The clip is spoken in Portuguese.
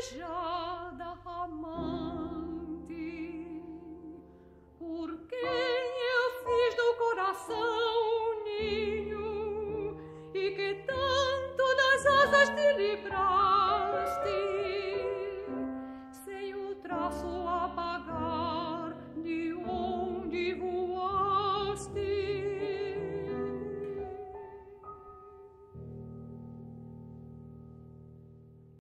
beijada amante, por quem eu fiz do coração um ninho e que tanto das asas te livrar.